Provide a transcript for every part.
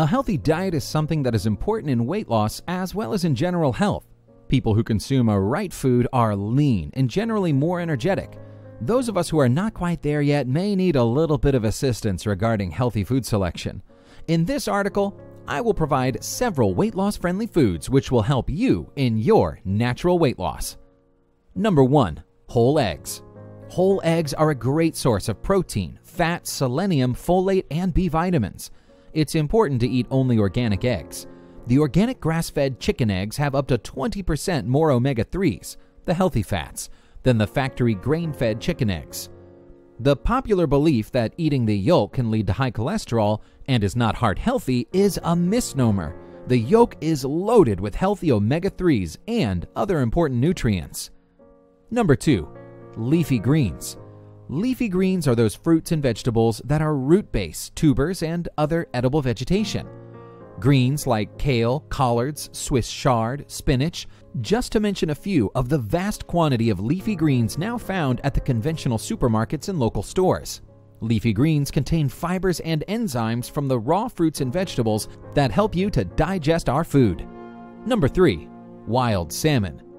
A healthy diet is something that is important in weight loss as well as in general health. People who consume a right food are lean and generally more energetic. Those of us who are not quite there yet may need a little bit of assistance regarding healthy food selection. In this article, I will provide several weight loss friendly foods which will help you in your natural weight loss. Number 1. Whole eggs. Whole eggs are a great source of protein, fat, selenium, folate, and B vitamins it's important to eat only organic eggs. The organic grass fed chicken eggs have up to 20% more omega 3s, the healthy fats, than the factory grain fed chicken eggs. The popular belief that eating the yolk can lead to high cholesterol and is not heart healthy is a misnomer. The yolk is loaded with healthy omega 3s and other important nutrients. Number 2. Leafy greens. Leafy greens are those fruits and vegetables that are root based, tubers, and other edible vegetation. Greens like kale, collards, Swiss chard, spinach, just to mention a few of the vast quantity of leafy greens now found at the conventional supermarkets and local stores. Leafy greens contain fibers and enzymes from the raw fruits and vegetables that help you to digest our food. Number 3. Wild salmon.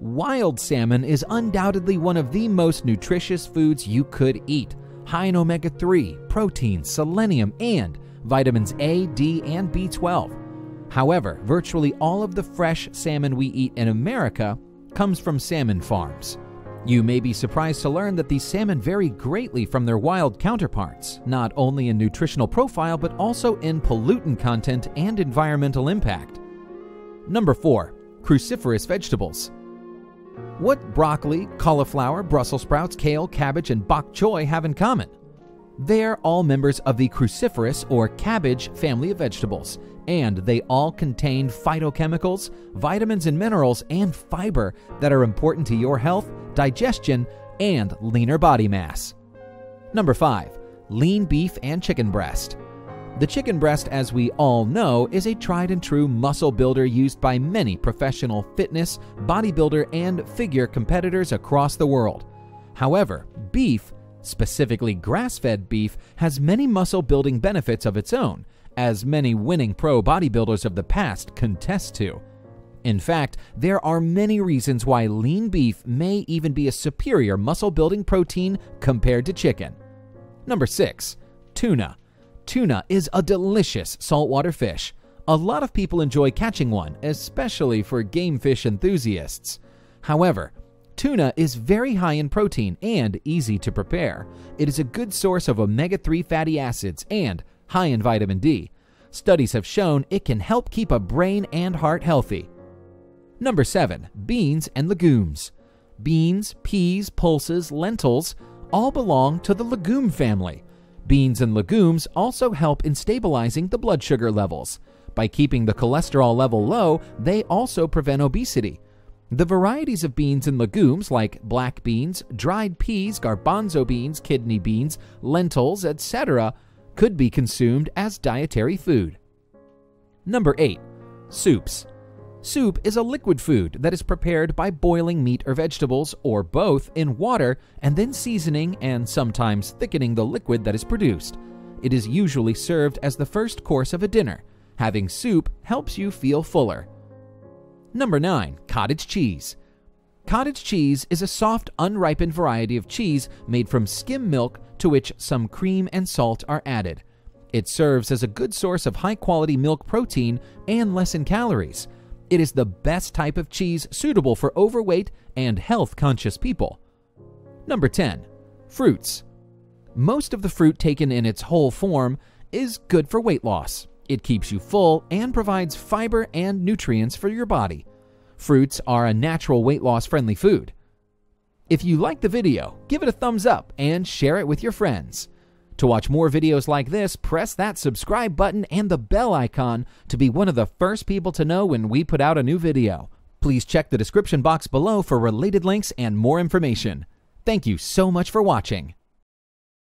Wild salmon is undoubtedly one of the most nutritious foods you could eat, high in omega 3, protein, selenium, and vitamins A, D, and B12. However, virtually all of the fresh salmon we eat in America comes from salmon farms. You may be surprised to learn that these salmon vary greatly from their wild counterparts, not only in nutritional profile but also in pollutant content and environmental impact. Number 4. Cruciferous vegetables. What broccoli, cauliflower, Brussels sprouts, kale, cabbage, and bok choy have in common? They're all members of the cruciferous or cabbage family of vegetables, and they all contain phytochemicals, vitamins and minerals, and fiber that are important to your health, digestion, and leaner body mass. Number 5. Lean beef and chicken breast. The chicken breast, as we all know, is a tried and true muscle builder used by many professional fitness, bodybuilder, and figure competitors across the world. However, beef, specifically grass fed beef, has many muscle building benefits of its own, as many winning pro bodybuilders of the past contest to. In fact, there are many reasons why lean beef may even be a superior muscle building protein compared to chicken. Number 6. Tuna. Tuna is a delicious saltwater fish. A lot of people enjoy catching one, especially for game fish enthusiasts. However, tuna is very high in protein and easy to prepare. It is a good source of omega 3 fatty acids and high in vitamin D. Studies have shown it can help keep a brain and heart healthy. Number 7. Beans and legumes. Beans, peas, pulses, lentils all belong to the legume family. Beans and legumes also help in stabilizing the blood sugar levels. By keeping the cholesterol level low, they also prevent obesity. The varieties of beans and legumes, like black beans, dried peas, garbanzo beans, kidney beans, lentils, etc., could be consumed as dietary food. Number 8. Soups. Soup is a liquid food that is prepared by boiling meat or vegetables, or both, in water and then seasoning and sometimes thickening the liquid that is produced. It is usually served as the first course of a dinner. Having soup helps you feel fuller. Number 9. Cottage cheese. Cottage cheese is a soft, unripened variety of cheese made from skim milk to which some cream and salt are added. It serves as a good source of high quality milk protein and less in calories. It is the best type of cheese suitable for overweight and health conscious people. Number 10. Fruits. Most of the fruit taken in its whole form is good for weight loss. It keeps you full and provides fiber and nutrients for your body. Fruits are a natural weight loss friendly food. If you like the video, give it a thumbs up and share it with your friends. To watch more videos like this, press that subscribe button and the bell icon to be one of the first people to know when we put out a new video. Please check the description box below for related links and more information. Thank you so much for watching.